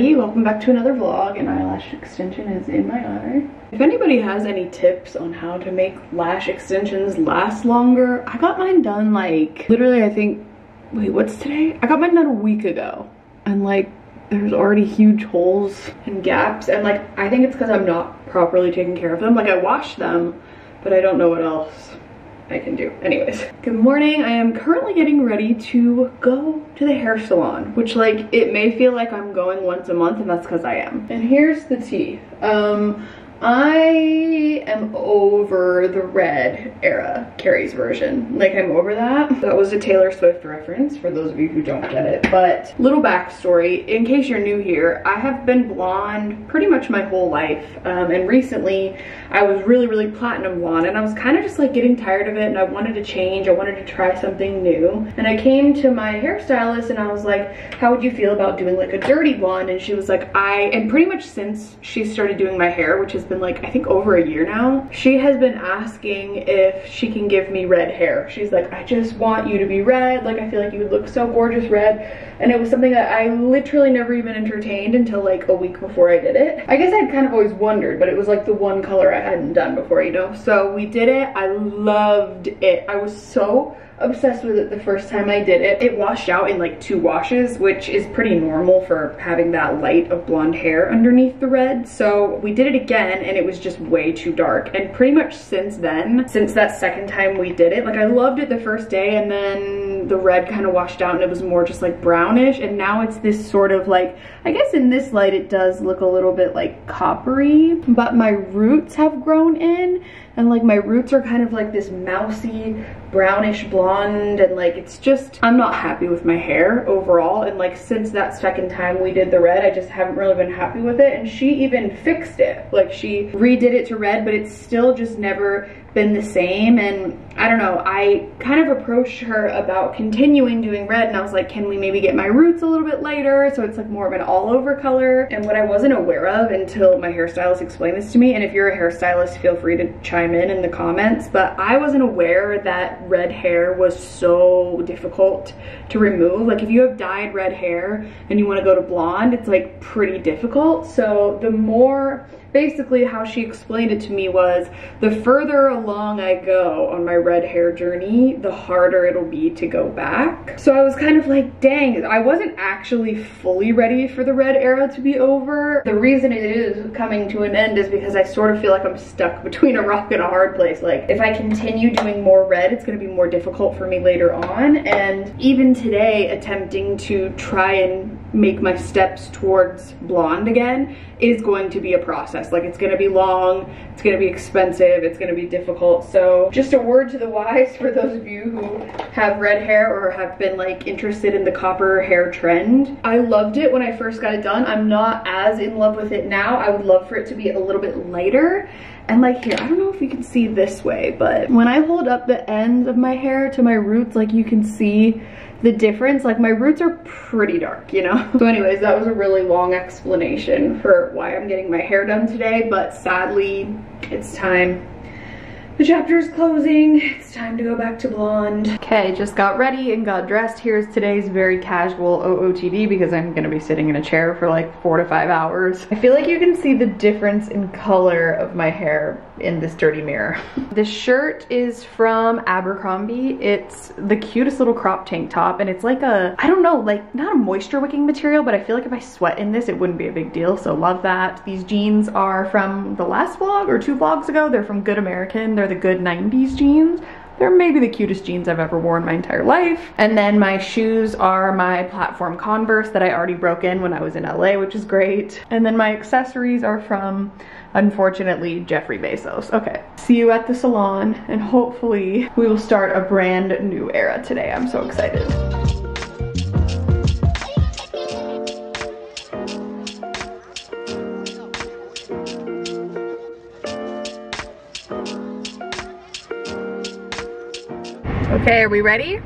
everybody, welcome back to another vlog. An eyelash extension is in my eye. If anybody has any tips on how to make lash extensions last longer, I got mine done like, literally I think, wait what's today? I got mine done a week ago. And like, there's already huge holes and gaps. And like, I think it's because I'm not properly taking care of them. Like I wash them, but I don't know what else I can do. Anyways, good morning. I am currently getting ready to go to the hair salon, which like, it may feel like I'm going once a month and that's because I am. And here's the tea. Um, I am over the red era Carrie's version. Like I'm over that. That was a Taylor Swift reference for those of you who don't get it. But little backstory, in case you're new here, I have been blonde pretty much my whole life. Um, and recently I was really, really platinum blonde and I was kind of just like getting tired of it and I wanted to change. I wanted to try something new. And I came to my hairstylist and I was like, how would you feel about doing like a dirty blonde? And she was like, I, and pretty much since she started doing my hair, which has been like, I think over a year now, she has been asking if she can give me red hair. She's like, I just want you to be red. Like, I feel like you would look so gorgeous red. And it was something that I literally never even entertained until like a week before I did it. I guess I'd kind of always wondered, but it was like the one color I hadn't done before, you know? So we did it. I loved it. I was so obsessed with it the first time I did it. It washed out in like two washes, which is pretty normal for having that light of blonde hair underneath the red. So we did it again and it was just way too dark. And pretty much since then, since that second time we did it, like I loved it the first day and then the red kind of washed out and it was more just like brownish. And now it's this sort of like, I guess in this light it does look a little bit like coppery, but my roots have grown in and like my roots are kind of like this mousy brownish blonde and like it's just I'm not happy with my hair overall. And like since that second time we did the red I just haven't really been happy with it. And she even fixed it. Like she redid it to red but it's still just never been the same and I don't know I kind of approached her about continuing doing red and I was like can we maybe get my roots a little bit lighter so it's like more of an all over color? And what I wasn't aware of until my hairstylist explained this to me and if you're a hairstylist feel free to chime in in the comments but I wasn't aware that red hair was so difficult to remove. Like if you have dyed red hair and you want to go to blonde it's like pretty difficult. So the more basically how she explained it to me was the further along I go on my red hair journey, the harder it'll be to go back. So I was kind of like, dang, I wasn't actually fully ready for the red era to be over. The reason it is coming to an end is because I sort of feel like I'm stuck between a rock and a hard place. Like if I continue doing more red, it's gonna be more difficult for me later on. And even today, attempting to try and make my steps towards blonde again is going to be a process. Like it's gonna be long, it's gonna be expensive, it's gonna be difficult. So just a word to the wise for those of you who have red hair or have been like interested in the copper hair trend. I loved it when I first got it done. I'm not as in love with it now. I would love for it to be a little bit lighter. And like here, I don't know if you can see this way, but when I hold up the ends of my hair to my roots, like you can see the difference. Like my roots are pretty dark, you know? So anyways, that was a really long explanation for why I'm getting my hair done today, but sadly, it's time the chapter is closing. It's time to go back to blonde. Okay, just got ready and got dressed. Here's today's very casual OOTD because I'm gonna be sitting in a chair for like four to five hours. I feel like you can see the difference in color of my hair in this dirty mirror. this shirt is from Abercrombie. It's the cutest little crop tank top and it's like a, I don't know, like not a moisture wicking material, but I feel like if I sweat in this, it wouldn't be a big deal. So love that. These jeans are from the last vlog or two vlogs ago. They're from Good American. They're the good 90s jeans. They're maybe the cutest jeans I've ever worn my entire life. And then my shoes are my platform Converse that I already broke in when I was in LA, which is great. And then my accessories are from, unfortunately, Jeffrey Bezos. Okay, see you at the salon and hopefully we will start a brand new era today. I'm so excited. Okay, are we ready?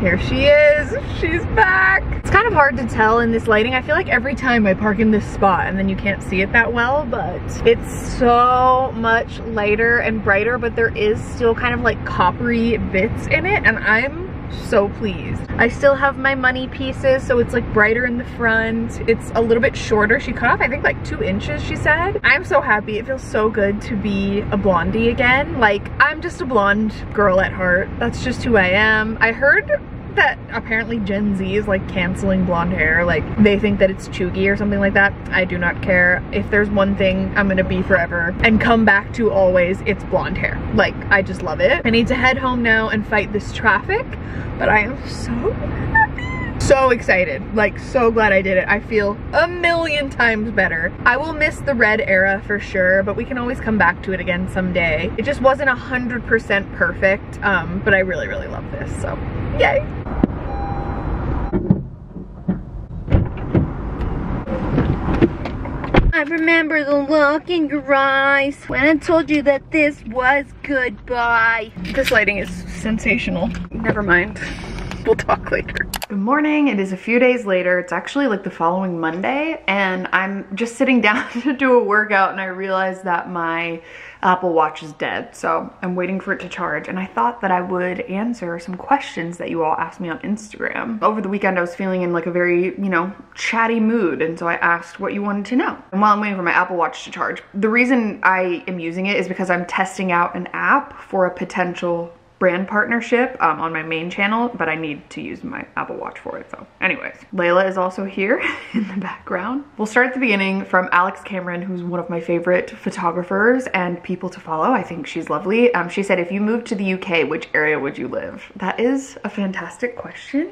Here she is, she's back. It's kind of hard to tell in this lighting. I feel like every time I park in this spot and then you can't see it that well, but it's so much lighter and brighter, but there is still kind of like coppery bits in it and I'm so pleased. I still have my money pieces, so it's like brighter in the front. It's a little bit shorter. She cut off, I think like two inches, she said. I'm so happy. It feels so good to be a blondie again. Like, I'm just a blonde girl at heart. That's just who I am. I heard that apparently Gen Z is like canceling blonde hair. Like they think that it's cheugy or something like that. I do not care. If there's one thing I'm gonna be forever and come back to always, it's blonde hair. Like I just love it. I need to head home now and fight this traffic, but I am so. So excited, like so glad I did it. I feel a million times better. I will miss the red era for sure, but we can always come back to it again someday. It just wasn't a 100% perfect, um, but I really, really love this, so yay. I remember the look in your eyes when I told you that this was goodbye. This lighting is sensational. Never mind. We'll talk later. Good morning. It is a few days later. It's actually like the following Monday and I'm just sitting down to do a workout and I realized that my Apple Watch is dead. So I'm waiting for it to charge. And I thought that I would answer some questions that you all asked me on Instagram. Over the weekend, I was feeling in like a very, you know, chatty mood. And so I asked what you wanted to know. And while I'm waiting for my Apple Watch to charge, the reason I am using it is because I'm testing out an app for a potential brand partnership um, on my main channel, but I need to use my Apple Watch for it. So anyways, Layla is also here in the background. We'll start at the beginning from Alex Cameron, who's one of my favorite photographers and people to follow. I think she's lovely. Um, she said, if you moved to the UK, which area would you live? That is a fantastic question.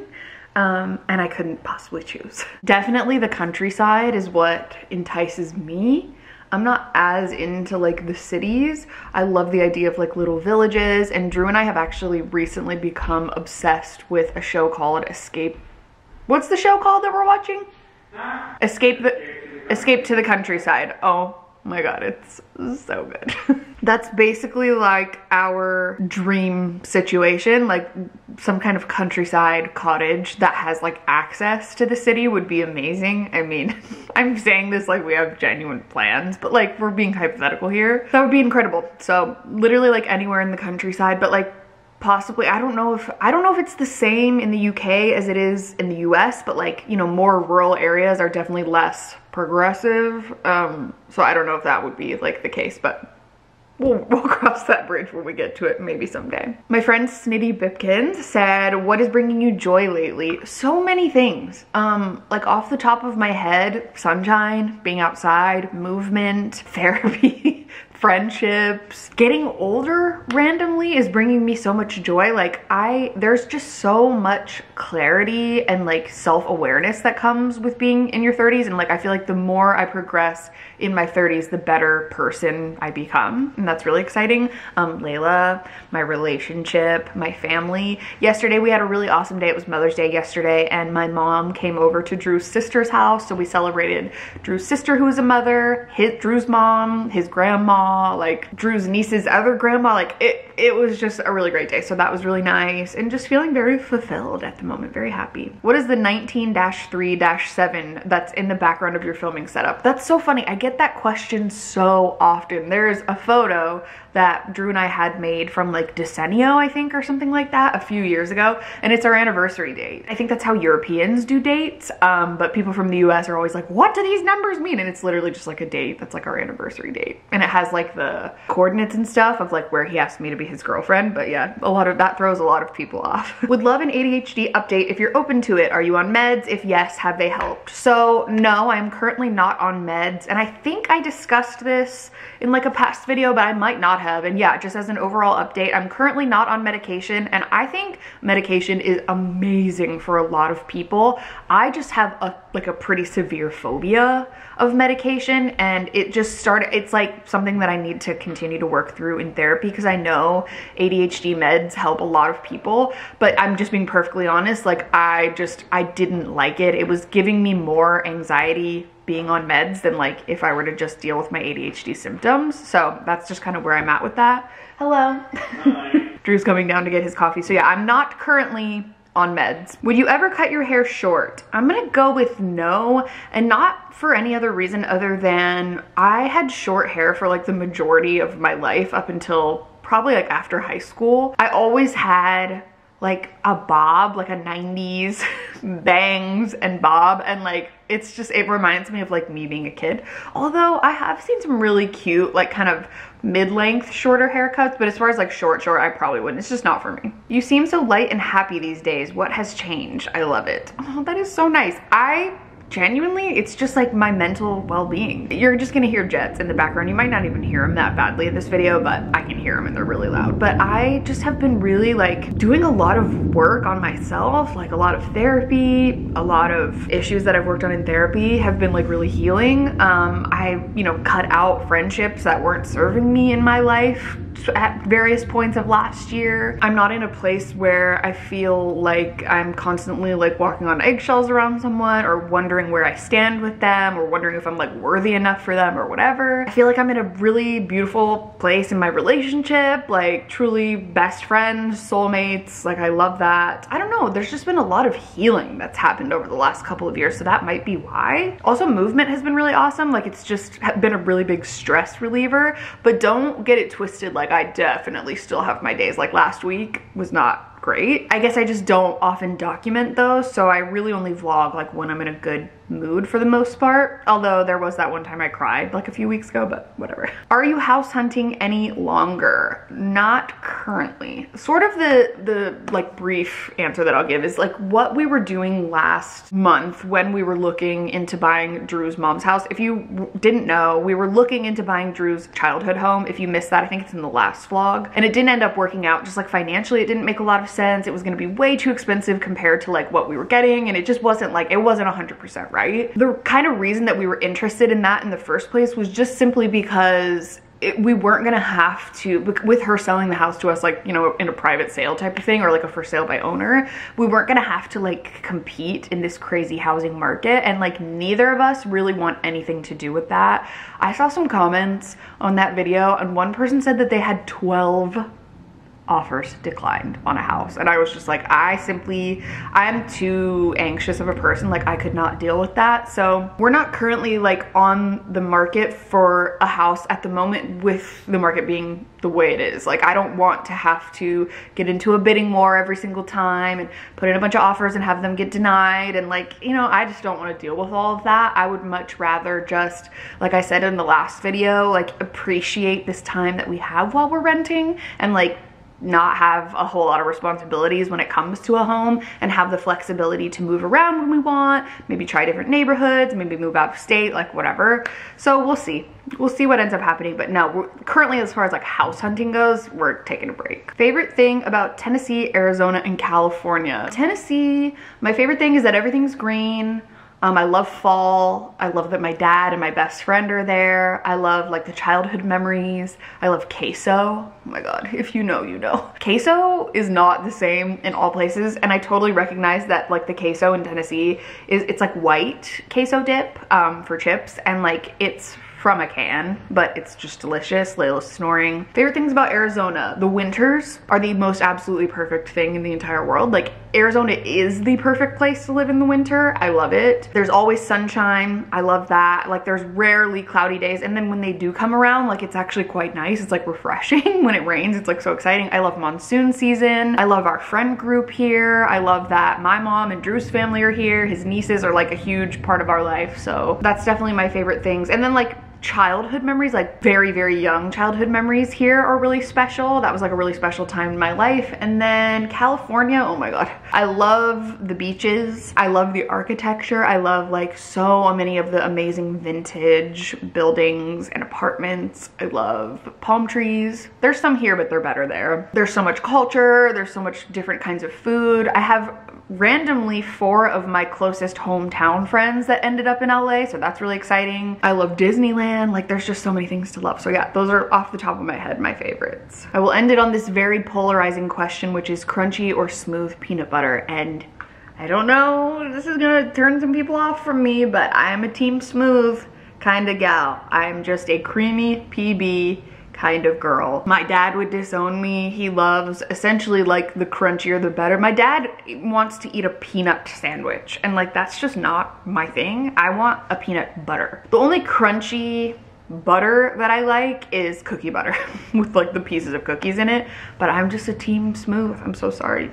Um, and I couldn't possibly choose. Definitely the countryside is what entices me. I'm not as into like the cities. I love the idea of like little villages and Drew and I have actually recently become obsessed with a show called Escape. What's the show called that we're watching? Escape the Escape to the Countryside. Oh my god, it's so good. That's basically like our dream situation, like some kind of countryside cottage that has like access to the city would be amazing. I mean, I'm saying this like we have genuine plans, but like we're being hypothetical here. That would be incredible. So literally like anywhere in the countryside, but like possibly i don't know if i don't know if it's the same in the uk as it is in the us but like you know more rural areas are definitely less progressive um so i don't know if that would be like the case but We'll, we'll, cross that bridge when we get to it maybe someday. My friend Snitty Bipkins said, what is bringing you joy lately? So many things. Um, like off the top of my head, sunshine, being outside, movement, therapy, friendships. Getting older randomly is bringing me so much joy. Like I, there's just so much clarity and like self-awareness that comes with being in your 30s. And like, I feel like the more I progress in my 30s, the better person I become. And that's really exciting. Um, Layla, my relationship, my family. Yesterday we had a really awesome day. It was Mother's Day yesterday and my mom came over to Drew's sister's house. So we celebrated Drew's sister who was a mother, his Drew's mom, his grandma, like Drew's niece's other grandma. Like it, it was just a really great day. So that was really nice and just feeling very fulfilled at the moment, very happy. What is the 19-3-7 that's in the background of your filming setup? That's so funny. I get that question so often. There's a photo that Drew and I had made from like Desenio, I think, or something like that a few years ago. And it's our anniversary date. I think that's how Europeans do dates. Um, but people from the US are always like, what do these numbers mean? And it's literally just like a date that's like our anniversary date. And it has like the coordinates and stuff of like where he asked me to be his girlfriend. But yeah, a lot of that throws a lot of people off. Would love an ADHD update if you're open to it. Are you on meds? If yes, have they helped? So no, I'm currently not on meds. And I think I discussed this in like a past video, but I might not have. And yeah, just as an overall update, I'm currently not on medication and I think medication is amazing for a lot of people. I just have a like a pretty severe phobia of medication and it just started, it's like something that I need to continue to work through in therapy because I know ADHD meds help a lot of people, but I'm just being perfectly honest, like I just, I didn't like it. It was giving me more anxiety being on meds than like if I were to just deal with my ADHD symptoms. So that's just kind of where I'm at with that. Hello. Drew's coming down to get his coffee. So yeah, I'm not currently on meds. Would you ever cut your hair short? I'm gonna go with no and not for any other reason other than I had short hair for like the majority of my life up until probably like after high school. I always had like a bob, like a 90s bangs and bob and like it's just it reminds me of like me being a kid. Although I have seen some really cute like kind of mid-length shorter haircuts, but as far as like short short, I probably wouldn't. It's just not for me. You seem so light and happy these days. What has changed? I love it. Oh, that is so nice. I genuinely, it's just like my mental well-being. You're just gonna hear jets in the background. You might not even hear them that badly in this video, but I can hear them and they're really loud. But I just have been really like doing a lot of work on myself, like a lot of therapy, a lot of issues that I've worked on in therapy have been like really healing. Um, I, you know, cut out friendships that weren't serving me in my life at various points of last year. I'm not in a place where I feel like I'm constantly like walking on eggshells around someone or wondering where I stand with them or wondering if I'm like worthy enough for them or whatever. I feel like I'm in a really beautiful place in my relationship, like truly best friends, soulmates, like I love that. I don't know, there's just been a lot of healing that's happened over the last couple of years, so that might be why. Also, movement has been really awesome. Like it's just been a really big stress reliever, but don't get it twisted like I definitely still have my days. Like last week was not great. I guess I just don't often document those, so I really only vlog like when I'm in a good mood for the most part. Although there was that one time I cried like a few weeks ago, but whatever. Are you house hunting any longer? Not currently. Sort of the, the like brief answer that I'll give is like what we were doing last month when we were looking into buying Drew's mom's house. If you didn't know, we were looking into buying Drew's childhood home. If you missed that, I think it's in the last vlog. And it didn't end up working out just like financially. It didn't make a lot of sense. It was gonna be way too expensive compared to like what we were getting. And it just wasn't like, it wasn't 100% right? The kind of reason that we were interested in that in the first place was just simply because it, we weren't gonna have to with her selling the house to us like you know in a private sale type of thing or like a for sale by owner we weren't gonna have to like compete in this crazy housing market and like neither of us really want anything to do with that i saw some comments on that video and one person said that they had 12 offers declined on a house. And I was just like I simply I'm too anxious of a person. Like I could not deal with that. So we're not currently like on the market for a house at the moment with the market being the way it is. Like I don't want to have to get into a bidding war every single time and put in a bunch of offers and have them get denied. And like you know I just don't want to deal with all of that. I would much rather just like I said in the last video like appreciate this time that we have while we're renting and like not have a whole lot of responsibilities when it comes to a home and have the flexibility to move around when we want, maybe try different neighborhoods, maybe move out of state, like whatever. So we'll see. We'll see what ends up happening. But no, currently as far as like house hunting goes, we're taking a break. Favorite thing about Tennessee, Arizona, and California. Tennessee, my favorite thing is that everything's green. Um, I love fall. I love that my dad and my best friend are there. I love like the childhood memories. I love queso. Oh my God, if you know, you know. Queso is not the same in all places. And I totally recognize that like the queso in Tennessee is, it's like white queso dip um, for chips. And like it's from a can, but it's just delicious. Layla's snoring. Favorite things about Arizona. The winters are the most absolutely perfect thing in the entire world. Like Arizona is the perfect place to live in the winter. I love it. There's always sunshine. I love that. Like there's rarely cloudy days. And then when they do come around, like it's actually quite nice. It's like refreshing when it rains. It's like so exciting. I love monsoon season. I love our friend group here. I love that my mom and Drew's family are here. His nieces are like a huge part of our life. So that's definitely my favorite things. And then like childhood memories, like very, very young childhood memories here are really special. That was like a really special time in my life. And then California, oh my God. I love the beaches. I love the architecture. I love like so many of the amazing vintage buildings and apartments. I love palm trees. There's some here, but they're better there. There's so much culture. There's so much different kinds of food. I have randomly four of my closest hometown friends that ended up in LA, so that's really exciting. I love Disneyland, like there's just so many things to love. So yeah, those are off the top of my head my favorites. I will end it on this very polarizing question, which is crunchy or smooth peanut butter. And I don't know, this is gonna turn some people off from me, but I'm a team smooth kind of gal. I'm just a creamy PB kind of girl. My dad would disown me. He loves essentially like the crunchier the better. My dad wants to eat a peanut sandwich and like that's just not my thing. I want a peanut butter. The only crunchy butter that I like is cookie butter with like the pieces of cookies in it, but I'm just a team smooth. I'm so sorry.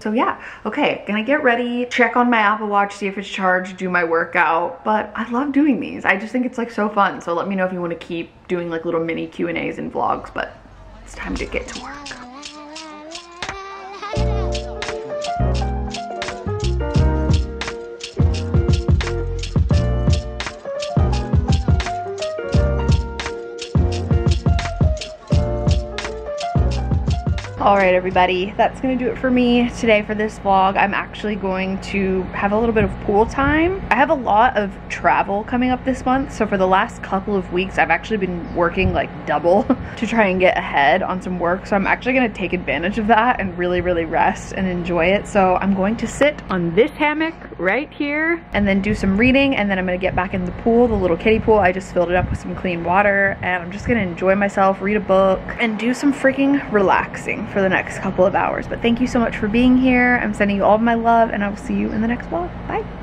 So yeah, okay, gonna get ready, check on my Apple Watch, see if it's charged, do my workout. But I love doing these. I just think it's like so fun. So let me know if you wanna keep doing like little mini Q&As and vlogs, but it's time to get to work. All right, everybody, that's gonna do it for me today for this vlog. I'm actually going to have a little bit of pool time. I have a lot of travel coming up this month, so for the last couple of weeks, I've actually been working like double to try and get ahead on some work. So I'm actually gonna take advantage of that and really, really rest and enjoy it. So I'm going to sit on this hammock right here and then do some reading and then I'm gonna get back in the pool, the little kiddie pool. I just filled it up with some clean water and I'm just gonna enjoy myself, read a book, and do some freaking relaxing for the next couple of hours. But thank you so much for being here. I'm sending you all my love and I will see you in the next vlog. Bye.